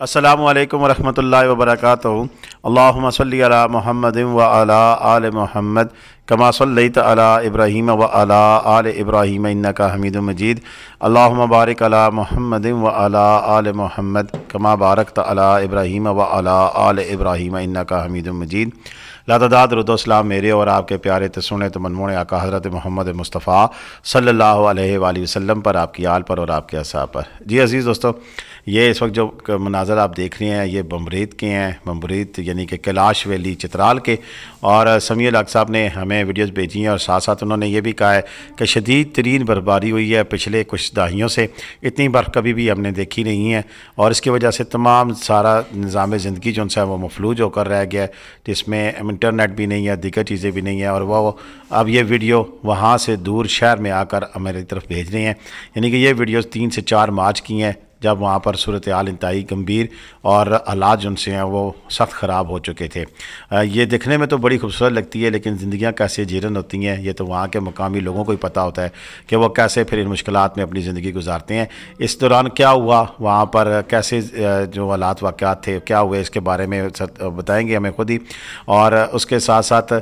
अस्सलाम वालेकुम रहमतुल्लाहि व बरकातहू अल्लाहुम्मा सल्लि अला मुहम्मद व अला आल मुहम्मद कमा सल्लैत अला इब्राहीम व अला आल इब्राहीम इन्नका हमीदुम मजीद अल्लाहुम्मा बारिक अला मुहम्मद व अला आल मुहम्मद कमा बारकत अला इब्राहीम व अला आल इब्राहीम इन्नका हमीदुम मजीद लातदाद रुदोसलाम मेरे और आपके प्यारे तसुन तो मनमोन आका हज़रत मोहम्मद मुस्तफ़ा अलैहि वसल्लम पर आपकी आल पर और आपके असा पर। जी अज़ीज़ दोस्तों ये इस वक्त जो मनाजर आप देख रहे हैं, ये बमरीत के हैं, बमरीत यानी कि कैलाश वैली चित्राल के। और समी लाग साहब ने हमें वीडियोज़ भेजी हैं और साथ साथ उन्होंने ये भी कहा है कि शदीद तरीन बर्फबारी हुई है पिछले कुछ दहाइयों से। इतनी बर्फ़ कभी भी हमने देखी नहीं है और इसकी वजह से तमाम सारा निज़ाम ज़िंदगी जो है वो मफलूज होकर रह गया है, जिसमें इंटरनेट भी नहीं है दिक्कत चीज़ें भी नहीं है और वह अब ये वीडियो वहाँ से दूर शहर में आकर मेरी तरफ़ भेज रहे हैं। यानी कि ये वीडियोज़ तीन से चार मार्च की हैं जब वहाँ पर सूरत हाल इंतई गंभीर और हालात जो उनसे हैं वो सख्त ख़राब हो चुके थे। ये देखने में तो बड़ी खूबसूरत लगती है, लेकिन ज़िंदियाँ कैसे जीरन होती हैं, ये तो वहाँ के मकामी लोगों को ही पता होता है कि वो कैसे फिर इन मुश्किल में अपनी ज़िंदगी गुजारते हैं। इस दौरान क्या हुआ, वहाँ पर कैसे जो हालात वाक़ थे, क्या हुए, इसके बारे में बताएँगे हमें खुद ही। और उसके साथ साथ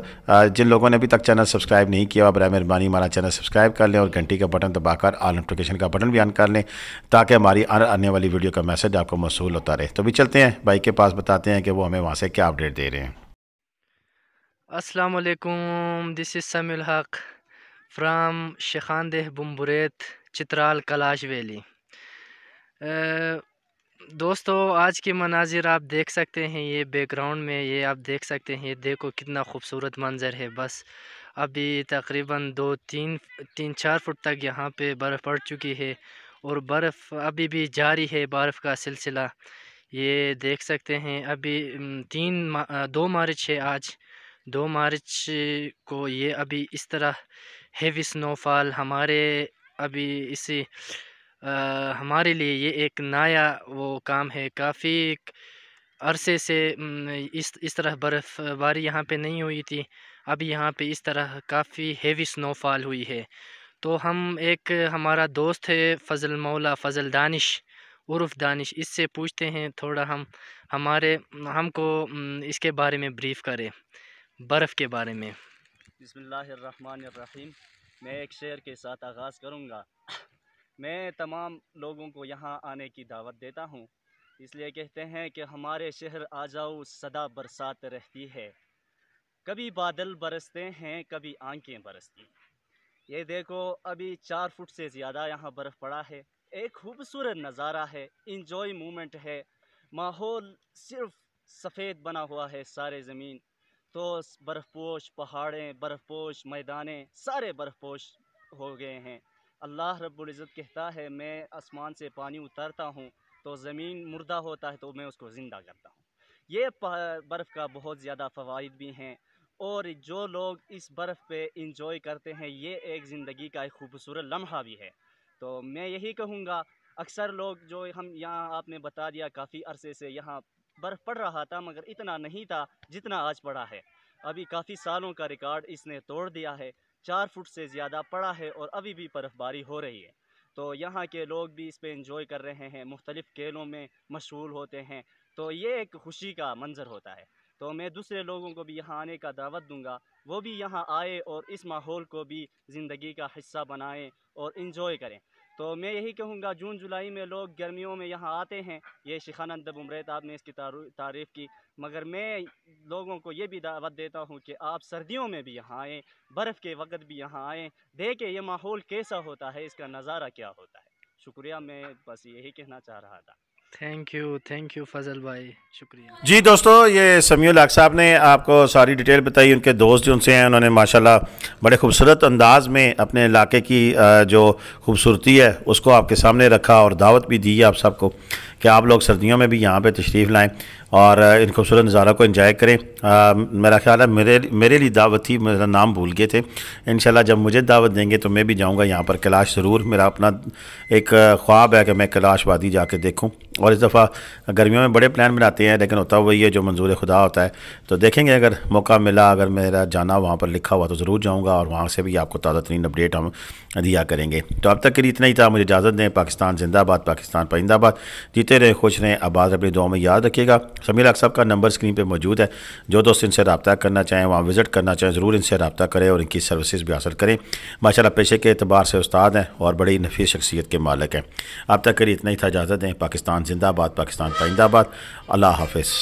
जिन लोगों ने अभी तक चैनल सब्सक्राइब नहीं किया बर मेहरबानी हमारा चैनल सब्सक्राइब कर लें और घंटी का बटन दबाकर आल नोटिफिकेशन का बटन भी ऑन कर लें, ताकि हमारी आने वाली वीडियो का मैसेज आपको मसूल होता रहे। तो भी चलते हैं, भाई के पास बताते हैं कि वो हमें वहाँ से क्या अपडेट दे रहे हैं। अस्सलाम वालेकुम this is Sameel Haq from Sheikhandeh Bumburet Chitral Kalash valley दोस्तों, आज के मनाजिर आप देख सकते हैं, ये बैकग्राउंड में ये आप देख सकते हैं ये देखो कितना खूबसूरत मंज़र है। बस अभी तकरीबन दो तीन तीन चार फुट तक यहाँ पे बर्फ़ पड़ चुकी है। और बर्फ़ अभी भी जारी है बर्फ़ का सिलसिला। ये देख सकते हैं अभी तीन दो मार्च है आज। दो मार्च को ये अभी इस तरह हेवी स्नोफॉल हमारे अभी इसी आ, हमारे लिए ये एक नया वो काम है। काफ़ी अरसे से इस इस तरह बर्फ़बारी यहाँ पे नहीं हुई थी। अभी यहाँ पे इस तरह काफ़ी हेवी स्नोफॉल हुई है। तो हम एक हमारा दोस्त है, फ़ज़ल मौला फ़ज़ल दानिश, उर्फ़ दानिश, इससे पूछते हैं थोड़ा हम, हमारे, हमको इसके बारे में ब्रीफ़ करें, बर्फ़ के बारे में। बसमीम मैं एक शेर के साथ आगाज़ करूँगा। मैं तमाम लोगों को यहाँ आने की दावत देता हूँ। इसलिए कहते हैं कि हमारे शहर आ जाओ सदा बरसात रहती है। कभी बादल बरसते हैं, कभी आँखें बरसती हैं। ये देखो, अभी चार फुट से ज़्यादा यहाँ बर्फ़ पड़ा है। एक खूबसूरत नज़ारा है इंजॉय मोमेंट है। माहौल सिर्फ़ सफ़ेद बना हुआ है सारे ज़मीन। तो बर्फ़पोश पहाड़ें बर्फ़पोश मैदाने, सारे बर्फ़पोश हो गए हैं। अल्लाह रब्बुल कहता है, मैं आसमान से पानी उतारता हूँ तो ज़मीन मुर्दा होता है तो मैं उसको ज़िंदा करता हूँ। ये बर्फ़ का बहुत ज़्यादा फ़वाद भी हैं। और जो लोग इस बर्फ़ पे इंजॉय करते हैं, ये एक ज़िंदगी का एक खूबसूरत लम्हा भी है। तो मैं यही कहूँगा, अक्सर लोग जो हम यहाँ आपने बता दिया, काफ़ी अरसे से यहाँ बर्फ़ पड़ रहा था, मगर इतना नहीं था जितना आज पड़ा है। अभी काफ़ी सालों का रिकॉर्ड इसने तोड़ दिया है, चार फुट से ज़्यादा पड़ा है और अभी भी बर्फ़बारी हो रही है। तो यहाँ के लोग भी इस पर इंजॉय कर रहे हैं, मुख्तलिफ़ खेलों में मशगूल होते हैं। तो ये एक खुशी का मंज़र होता है। तो मैं दूसरे लोगों को भी यहाँ आने का दावत दूँगा। वो भी यहाँ आए और इस माहौल को भी ज़िंदगी का हिस्सा बनाएँ और इन्जॉय करें। तो मैं यही कहूँगा, जून, जुलाई में लोग गर्मियों में यहाँ आते हैं। ये शिखानंद बुमरेत आपने इसकी तारीफ़ की। मगर मैं लोगों को ये भी दावत देता हूँ कि आप सर्दियों में भी यहाँ आएँ, बर्फ़ के वक्त भी यहाँ आएँ। देखें ये माहौल कैसा होता है, इसका नज़ारा क्या होता है। शुक्रिया, मैं बस यही कहना चाह रहा था। Thank you thank you Fazal भाई, शुक्रिया। जी दोस्तों, ये समी लाख साहब ने आपको सारी डिटेल बताई, उनके दोस्त जो उनसे हैं, उन्होंने माशाल्लाह बड़े खूबसूरत अंदाज में अपने इलाके की जो खूबसूरती है, उसको आपके सामने रखा और दावत भी दी है आप सबको। कि आप लोग सर्दियों में भी यहाँ पर तशरीफ़ लाएँ और इन खूबसूरत नज़ारा को इन्जॉय करें। आ, मेरा ख्याल है मेरे मेरे लिए दावत थी मेरा नाम भूल गए थे। इन जब मुझे दावत देंगे तो मैं भी जाऊँगा यहाँ पर कैलाश ज़रूर। मेरा अपना एक ख्वाब है कि मैं कैलाश वादी जाके देखूँ। और इस दफ़ा गर्मियों में बड़े प्लान बनाते हैं लेकिन होता वही है जो मंजूर खुदा होता है। तो देखेंगे अगर मौका मिला अगर मेरा जाना वहाँ पर लिखा हुआ तो ज़रूर जाऊँगा और वहाँ से भी आपको ताज़ा तरीन अपडेट हम दिया करेंगे। तो अब तक के लिए इतना ही था। मुझे इजाज़त दें। पाकिस्तान जिंदाबाद पाकिस्तान परिंदाबाद। जीते रहे, खुश रहें आबाद अपनी दुआ में याद रखिएगा। समीर अक साहब का नंबर स्क्रीन पर मौजूद है। जो दोस्त इनसे रबता करना चाहें, वहाँ विज़िट करना चाहें, ज़रूर इनसे रबता करें और इनकी सर्विसज़ भी हासिल करें। माशा पेशे के अतबार से उस्ताद हैं और बड़ी नफीस शख्सियत के मालिक हैं। अब तक करिए इतना ही था इजाज़त दें। पाकिस्तान जिंदाबाद, पाकिस्तान परिंदाबाद अल्लाह हाफिज़।